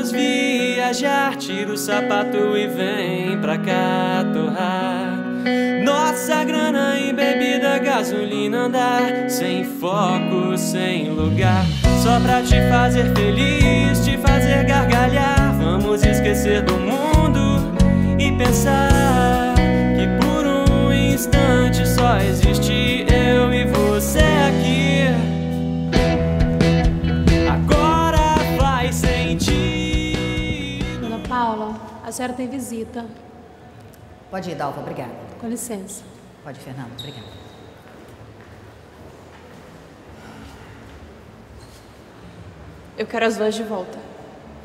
Vamos viajar, tira o sapato e vem pra cá torrar. Nossa grana em bebida, gasolina andar Sem foco, sem lugar Só pra te fazer feliz, te fazer gargalhar Vamos esquecer do mundo e pensar Que por um instante só existe a senhora tem visita. Pode ir, Dalva, obrigada. Com licença. Pode, Fernando, obrigada. Eu quero as vans de volta.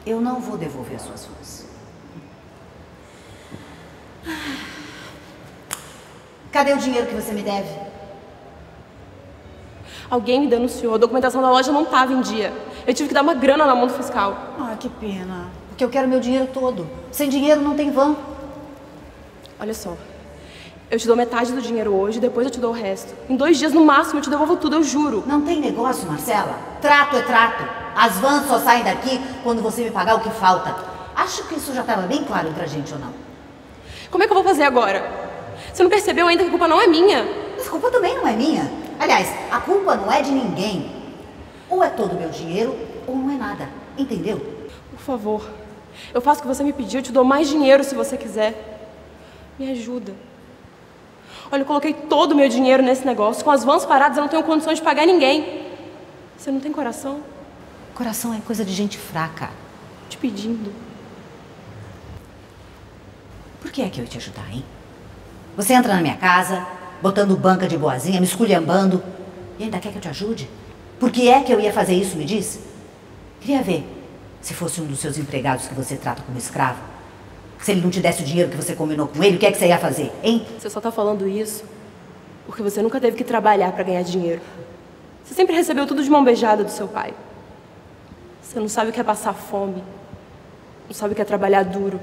Eu não vou devolver as suas vans. Cadê o dinheiro que você me deve? Alguém me denunciou, a documentação da loja não estava em dia. Eu tive que dar uma grana na mão do fiscal. Ah, que pena. Porque eu quero meu dinheiro todo. Sem dinheiro não tem van. Olha só, eu te dou metade do dinheiro hoje, depois eu te dou o resto. Em dois dias, no máximo, eu te devolvo tudo, eu juro. Não tem negócio, Marcela. Trato é trato. As vans só saem daqui quando você me pagar o que falta. Acho que isso já estava bem claro entre a gente ou não? Como é que eu vou fazer agora? Você não percebeu ainda que a culpa não é minha? Mas a culpa também não é minha. Aliás, a culpa não é de ninguém. Ou é todo o meu dinheiro, ou não é nada. Entendeu? Por favor, eu faço o que você me pediu, eu te dou mais dinheiro se você quiser. Me ajuda. Olha, eu coloquei todo o meu dinheiro nesse negócio. Com as vans paradas, eu não tenho condições de pagar ninguém. Você não tem coração? Coração é coisa de gente fraca. Te pedindo. Por que é que eu ia te ajudar, hein? Você entra na minha casa, botando banca de boazinha, me esculhambando, e ainda quer que eu te ajude? Por que é que eu ia fazer isso, me diz? Queria ver se fosse um dos seus empregados que você trata como escravo. Se ele não te desse o dinheiro que você combinou com ele, o que é que você ia fazer, hein? Você só tá falando isso porque você nunca teve que trabalhar para ganhar dinheiro. Você sempre recebeu tudo de mão beijada do seu pai. Você não sabe o que é passar fome. Não sabe o que é trabalhar duro.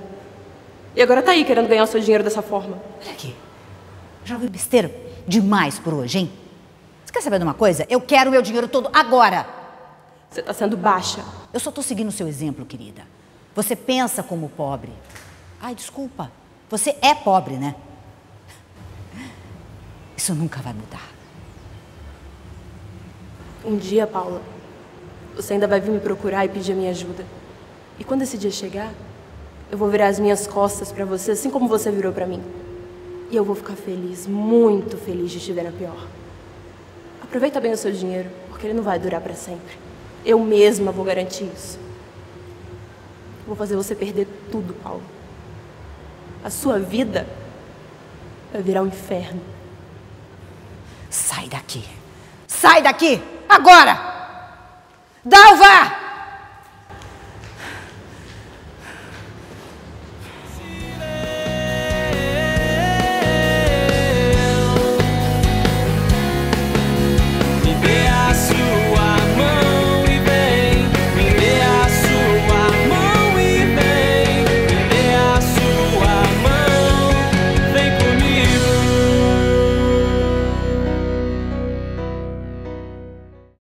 E agora tá aí querendo ganhar o seu dinheiro dessa forma. Olha aqui. Já ouviu besteira demais por hoje, hein? Você quer saber de uma coisa? Eu quero meu dinheiro todo agora. Você tá sendo baixa. Eu só tô seguindo o seu exemplo, querida. Você pensa como pobre. Ai, desculpa. Você é pobre, né? Isso nunca vai mudar. Um dia, Paula, você ainda vai vir me procurar e pedir a minha ajuda. E quando esse dia chegar, eu vou virar as minhas costas para você, assim como você virou para mim. E eu vou ficar feliz, muito feliz de te ver na pior. Aproveita bem o seu dinheiro, porque ele não vai durar para sempre. Eu mesma vou garantir isso. Vou fazer você perder tudo, Paulo. A sua vida vai virar um inferno. Sai daqui. Sai daqui! Agora! Dalva!